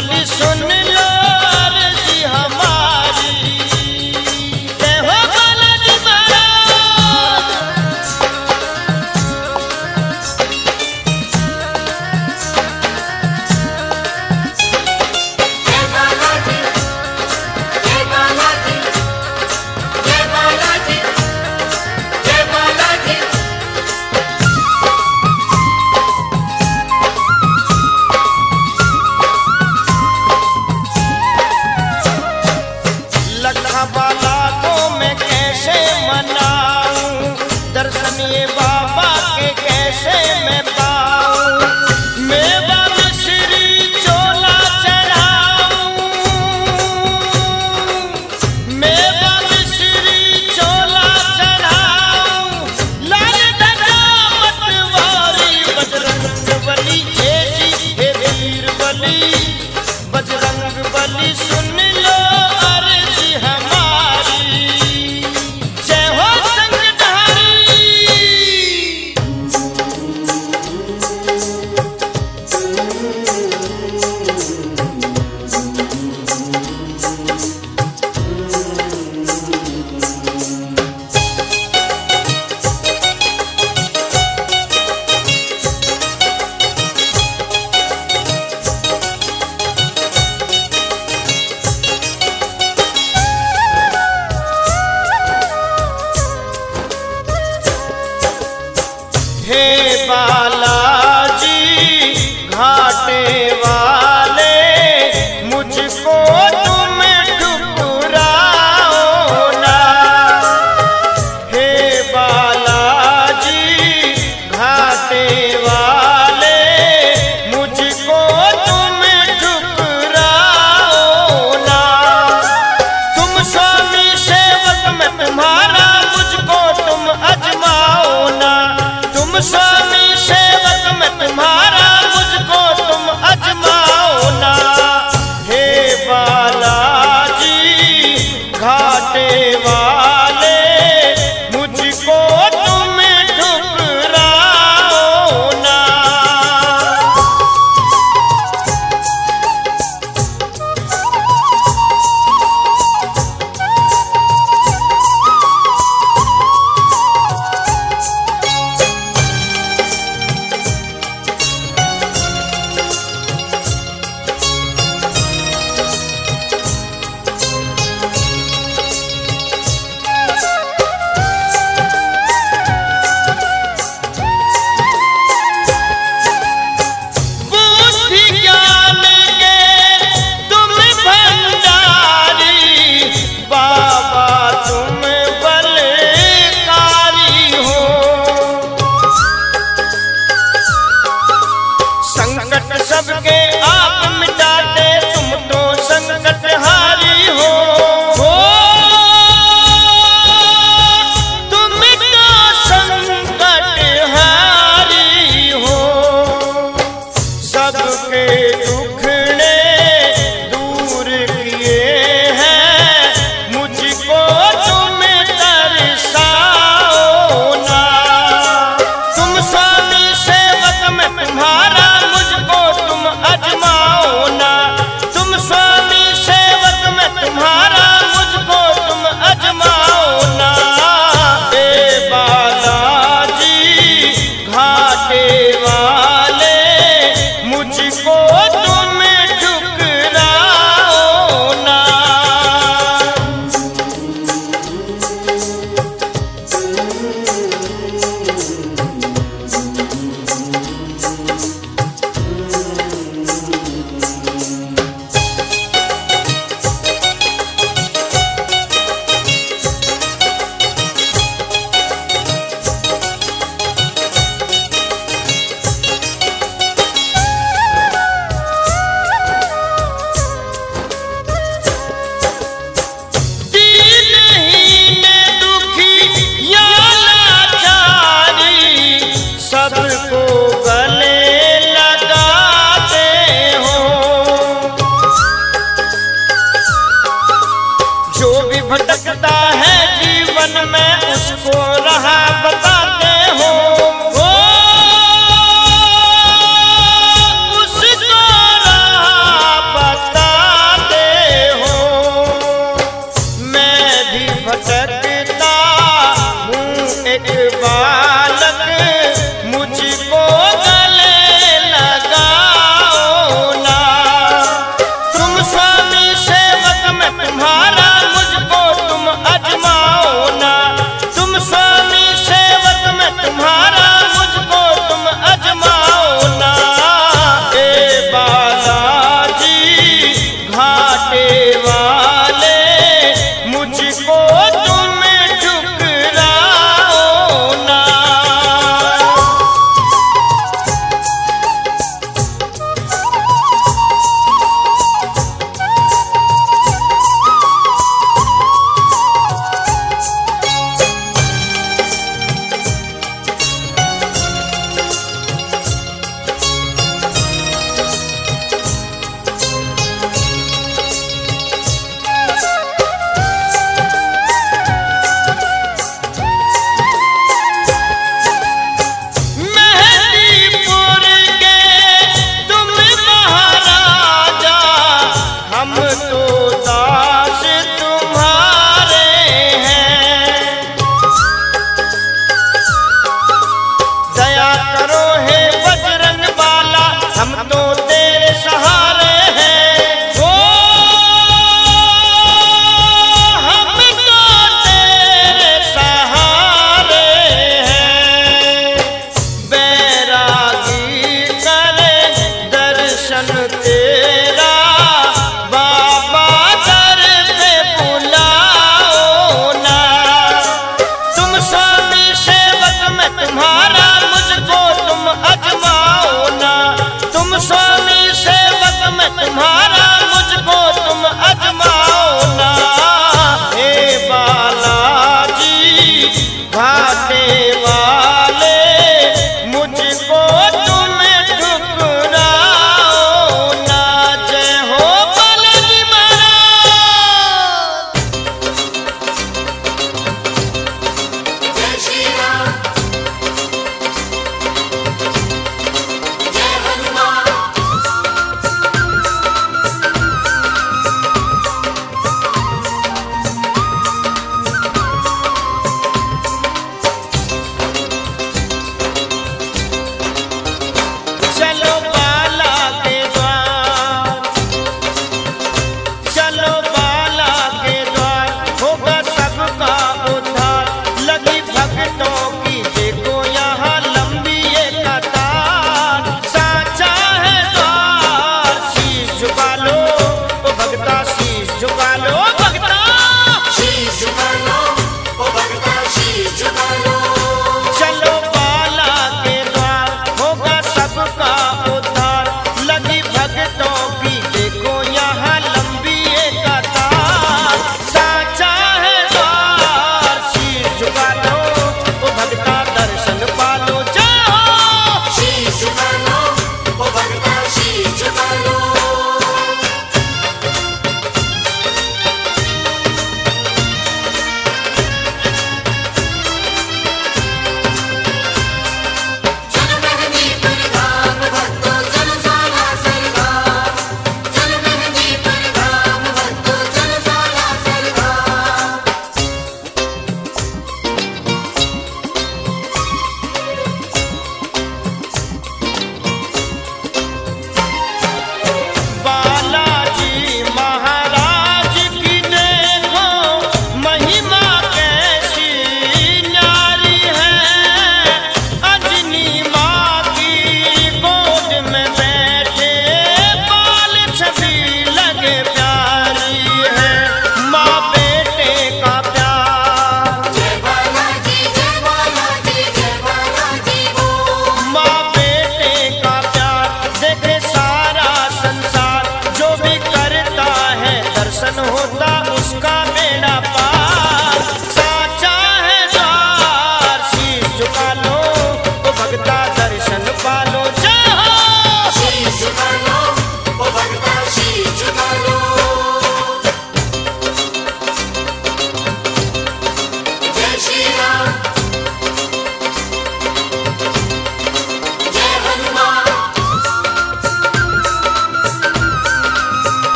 वाली सुन लो जी हमारी।